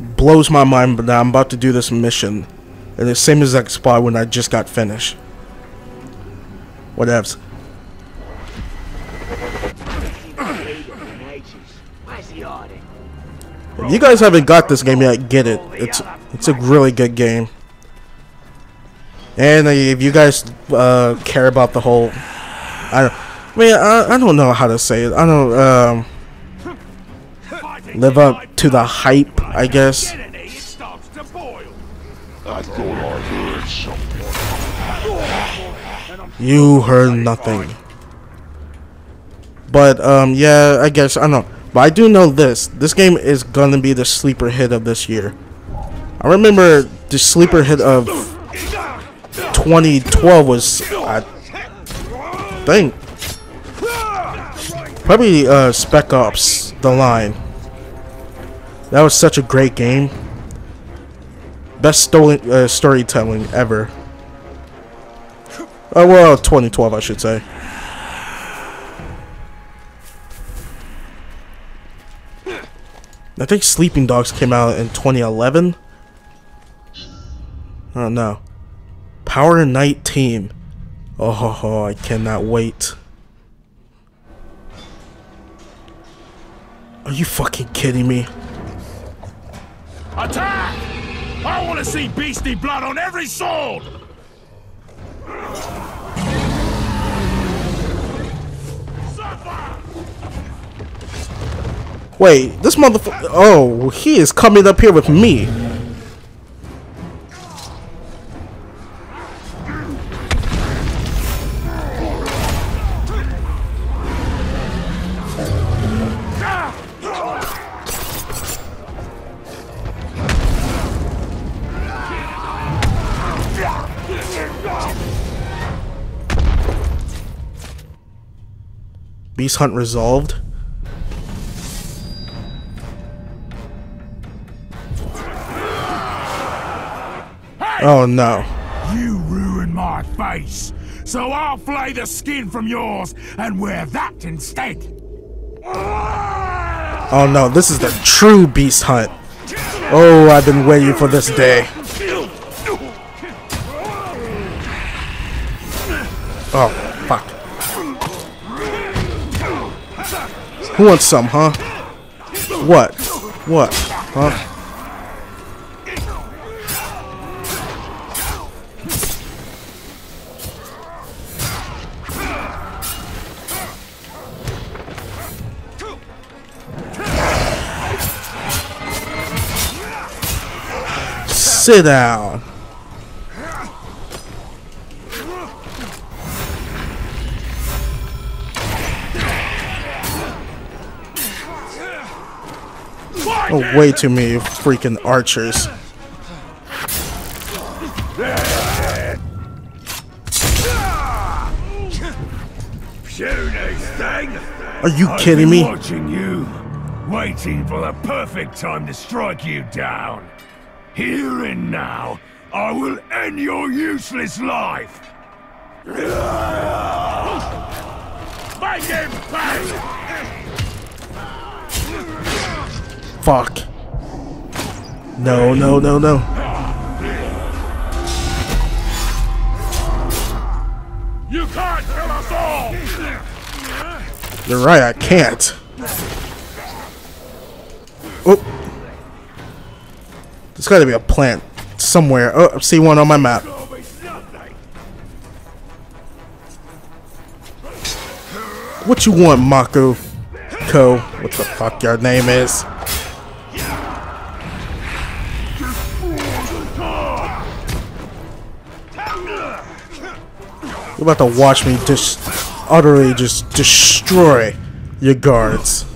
blows my mind that I'm about to do this mission in the same exact spot when I just got finished. Whatevs. If you guys haven't got this game yet, get it. It's it's a really good game. And uh, if you guys uh, care about the whole, I, don't, I mean, I, I don't know how to say it. I don't um, live up to the hype, I guess. You heard nothing. But um, yeah, I guess I know. But I do know this. This game is gonna be the sleeper hit of this year. I remember the sleeper hit of 2012 was, I think, probably uh, Spec Ops: The Line. That was such a great game. Best story, uh, storytelling ever. Oh, well, 2012, I should say. I think Sleeping Dogs came out in 2011. Oh no. Power Night Team. Oh, I cannot wait. Are you fucking kidding me? Attack! I want to see beastie blood on every sword! Wait, this motherfucker. Oh, he is coming up here with me. Beast hunt resolved. Oh no. You ruined my face, so I'll flay the skin from yours and wear that instead. Oh no, this is the true beast hunt. Oh, I've been waiting for this day. Oh, Who wants some, huh? What? What? Huh? Sit down. Oh, way too many freaking archers. Are you kidding me? Watching you, waiting for the perfect time to strike you down. Here and now, I will end your useless life. Make him pay! Fuck. No, no, no, no. You can't kill us all! You're right, I can't. Oh. There's gotta be a plant somewhere. Oh, I see one on my map. What you want, Mako? Ko? What the fuck your name is? You're about to watch me just utterly just destroy your guards.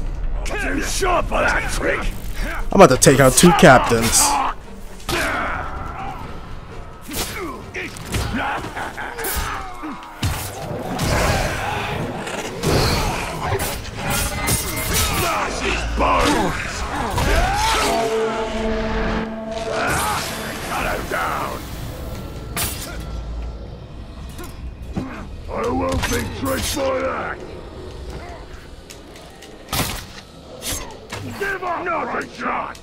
Too short for that trick! I'm about to take out two captains. Feuer! Give up! Not a shot!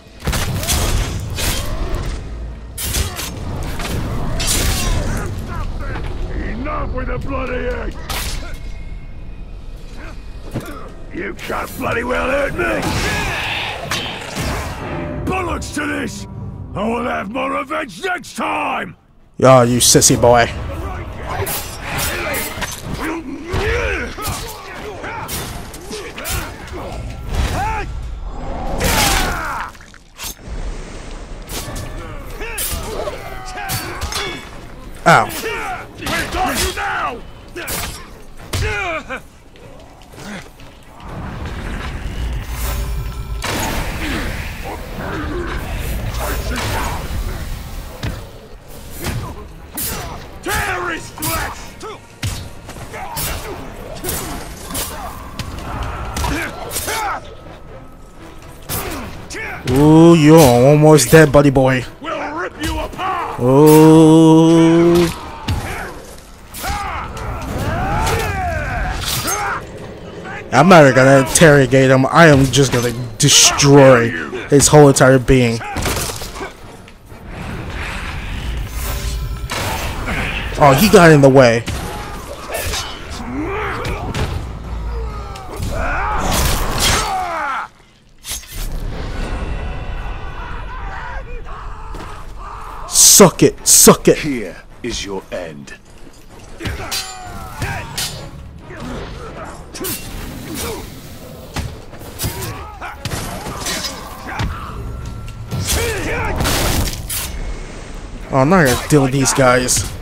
Enough with the bloody act! You can't bloody well hurt me! Bullocks to this! I will have more revenge next time! Yeah, oh, you sissy boy. Ow. Where are you now? Terrorist flesh! Ooh, you're almost dead, buddy boy. Ooh. I'm not gonna interrogate him. I am just gonna destroy his whole entire being. Oh, he got in the way. Suck it, suck it. Here is your end. Oh, I'm not gonna deal with these guys.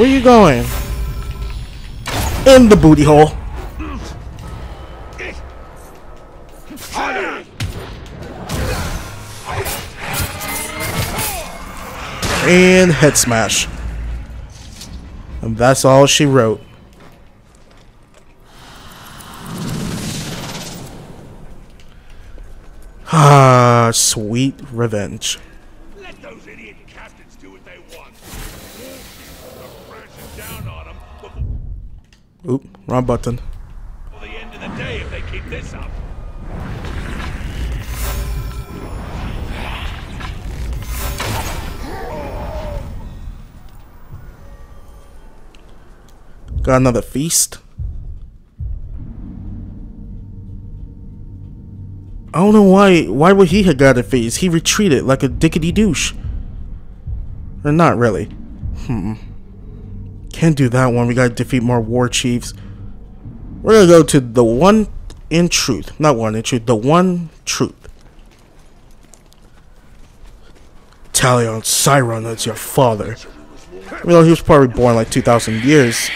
Where you going? In the booty hole. And head smash. And that's all she wrote. Ah, sweet revenge. Let those idiot captains do what they want. Oop, wrong button. the end of the day if they keep this up. Got another feast. I don't know why. Why would he have got a feast? He retreated like a dickety douche. Or not really. Hmm. Can't do that one. We gotta defeat more war chiefs. We're gonna go to the one in truth. Not one in truth. The one truth. Talion Siron, that's your father. You know, he was probably born like 2,000 years,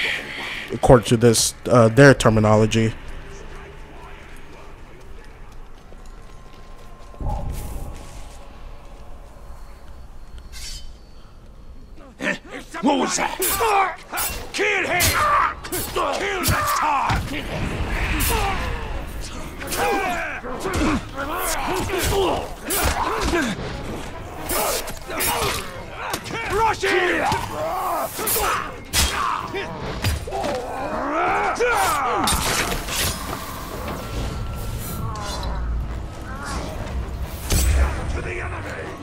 according to this, uh, their terminology. What was that? Kill him! Kill next time! Rush him! To the enemy!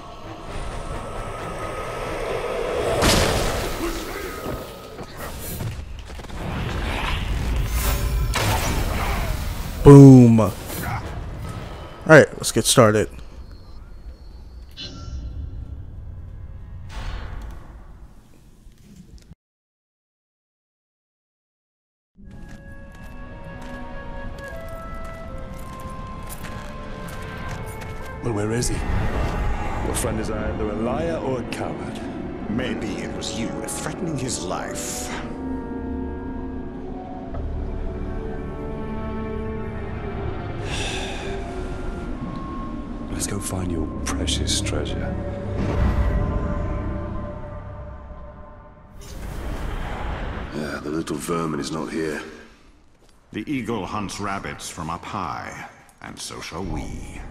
Boom. Alright, let's get started. Well, where is he? Your friend is either a liar or a coward. Maybe it was you threatening his life. Go find your precious treasure. Yeah, the little vermin is not here. The eagle hunts rabbits from up high, and so shall we.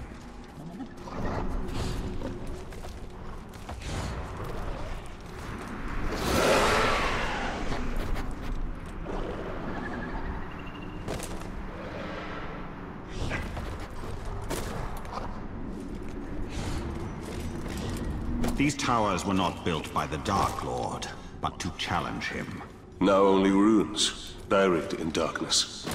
These towers were not built by the Dark Lord, but to challenge him. Now only ruins, buried in darkness.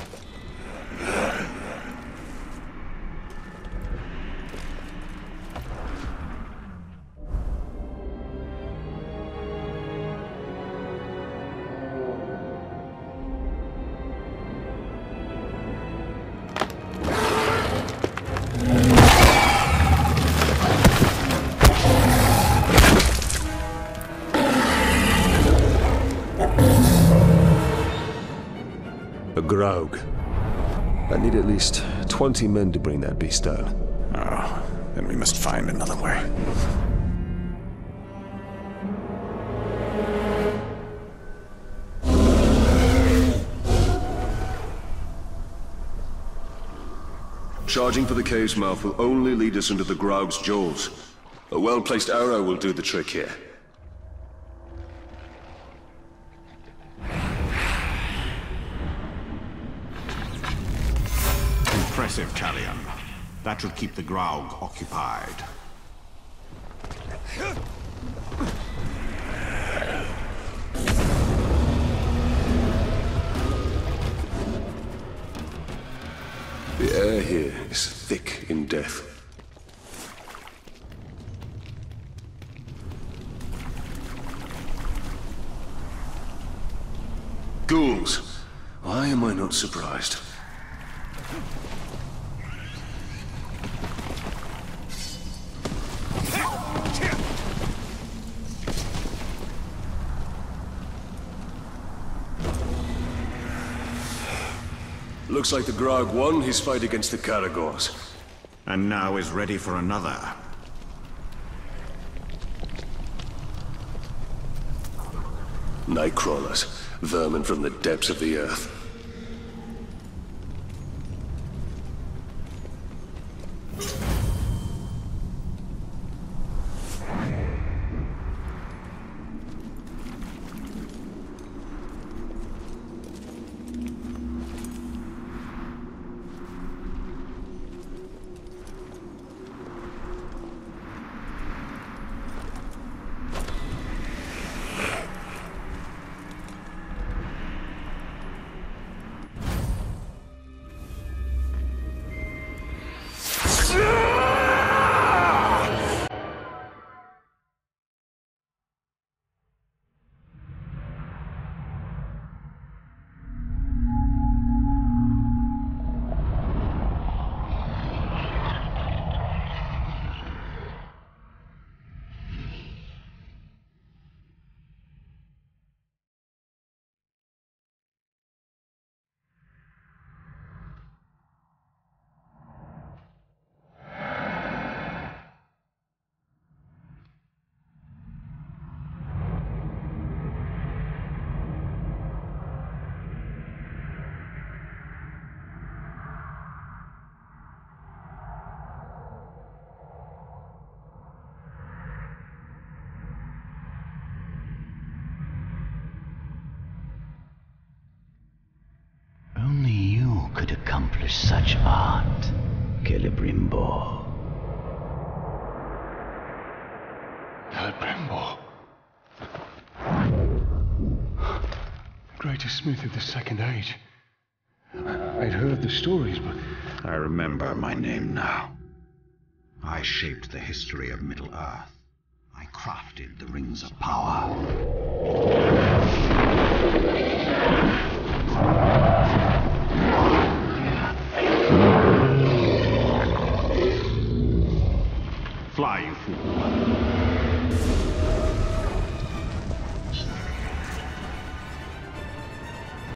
A Graug. I need at least 20 men to bring that beast down. Oh, then we must find another way. Charging for the cave's mouth will only lead us into the Graug's jaws. A well-placed arrow will do the trick here. Impressive, Talion. That should keep the Graug occupied. The air here is thick in death. Ghouls! Why am I not surprised? Looks like the Graug won his fight against the Caragors. And now is ready for another. Nightcrawlers, vermin from the depths of the earth. Accomplish such art, Celebrimbor. Celebrimbor. Greatest smith of the Second Age. I- I'd heard the stories, but I remember my name now. I shaped the history of Middle-earth. I crafted the Rings of Power.